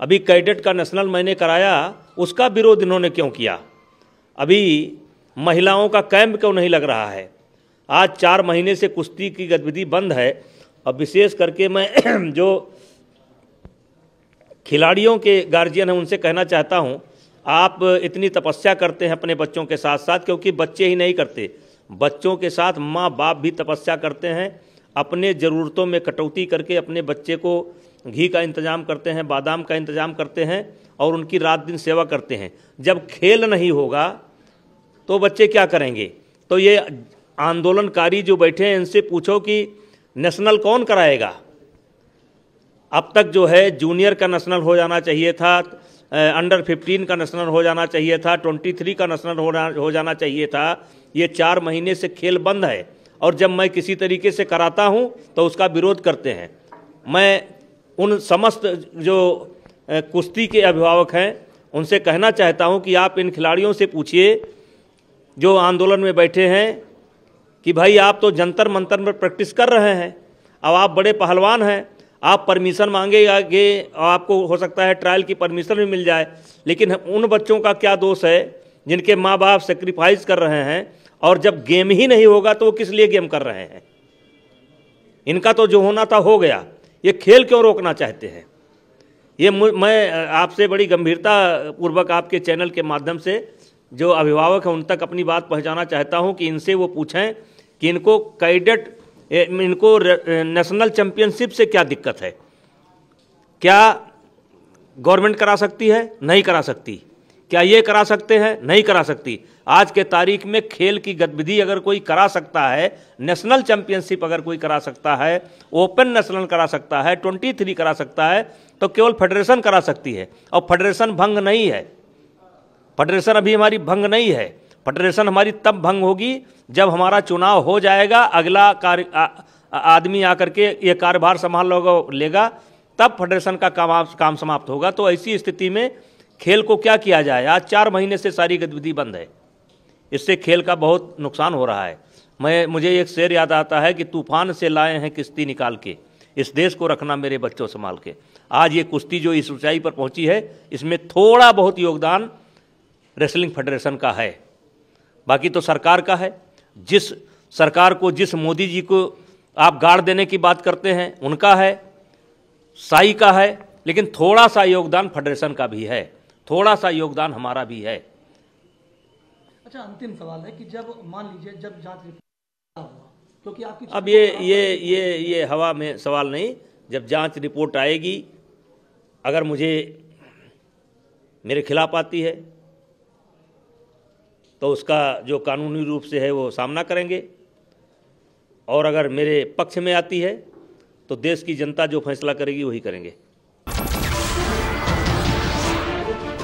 अभी कैडेट का नेशनल मैंने कराया, उसका विरोध इन्होंने क्यों किया? अभी महिलाओं का कैंप क्यों नहीं लग रहा है? आज चार महीने से कुश्ती की गतिविधि बंद है और विशेष करके मैं जो खिलाड़ियों के गार्जियन हैं, उनसे कहना चाहता हूँ, आप इतनी तपस्या करते हैं अपने बच्चों के साथ साथ क्योंकि बच्चे ही नहीं करते। बच्चों के साथ माँ बाप भी तपस्या करते हैं, अपने ज़रूरतों में कटौती करके अपने बच्चे को घी का इंतज़ाम करते हैं, बादाम का इंतज़ाम करते हैं और उनकी रात दिन सेवा करते हैं। जब खेल नहीं होगा तो बच्चे क्या करेंगे? तो ये आंदोलनकारी जो बैठे हैं, इनसे पूछो कि नेशनल कौन कराएगा? अब तक जो है, जूनियर का नेशनल हो जाना चाहिए था अंडर 15 का नेशनल हो जाना चाहिए था 23 का नेशनल हो जाना चाहिए था। ये चार महीने से खेल बंद है और जब मैं किसी तरीके से कराता हूँ तो उसका विरोध करते हैं। मैं उन समस्त जो कुश्ती के अभिभावक हैं, उनसे कहना चाहता हूँ कि आप इन खिलाड़ियों से पूछिए, जो आंदोलन में बैठे हैं, कि भाई आप तो जंतर मंतर में प्रैक्टिस कर रहे हैं, अब आप बड़े पहलवान हैं, आप परमिशन मांगेगे आपको हो सकता है ट्रायल की परमिशन भी मिल जाए, लेकिन उन बच्चों का क्या दोष है, जिनके माँ बाप सेक्रीफाइस कर रहे हैं, और जब गेम ही नहीं होगा तो वो किस लिए गेम कर रहे हैं? इनका तो जो होना था हो गया। ये खेल क्यों रोकना चाहते हैं? ये मैं आपसे बड़ी गंभीरता पूर्वक आपके चैनल के माध्यम से जो अभिभावक हैं, उन तक अपनी बात पहुंचाना चाहता हूँ कि इनसे वो पूछें कि इनको कैडेट इनको नेशनल चैंपियनशिप से क्या दिक्कत है? क्या गवर्नमेंट करा सकती है? नहीं करा सकती। क्या ये करा सकते हैं? नहीं करा सकती। आज के तारीख में खेल की गतिविधि अगर कोई करा सकता है, नेशनल चैंपियनशिप अगर कोई करा सकता है, ओपन नेशनल करा सकता है, ट्वेंटी थ्री करा सकता है तो केवल फेडरेशन करा सकती है। और फेडरेशन भंग नहीं है। फेडरेशन अभी हमारी भंग नहीं है। फेडरेशन हमारी तब भंग होगी जब हमारा चुनाव हो जाएगा, अगला कार्य आदमी आकर के ये कार्यभार संभाल लेगा तब फेडरेशन का काम काम समाप्त होगा। तो ऐसी स्थिति में खेल को क्या किया जाए? आज चार महीने से सारी गतिविधि बंद है। इससे खेल का बहुत नुकसान हो रहा है। मैं, मुझे एक शेर याद आता है कि तूफ़ान से लाए हैं किश्ती निकाल के, इस देश को रखना मेरे बच्चों संभाल के। आज ये कुश्ती जो इस ऊंचाई पर पहुँची है, इसमें थोड़ा बहुत योगदान रेसलिंग फेडरेशन का है। बाकी तो सरकार का है। जिस सरकार को, जिस मोदी जी को आप गाड़ देने की बात करते हैं, उनका है, साई का है, लेकिन थोड़ा सा योगदान फेडरेशन का भी है। थोड़ा सा योगदान हमारा भी है। अच्छा अंतिम सवाल है कि जब मान लीजिए जब जाँच रिपोर्ट क्योंकि आपकी अब ये ये ये ये हवा में सवाल नहीं जब जाँच रिपोर्ट आएगी अगर मुझे मेरे खिलाफ आती है तो उसका जो कानूनी रूप से है वो सामना करेंगे। और अगर मेरे पक्ष में आती है तो देश की जनता जो फैसला करेगी वही करेंगे।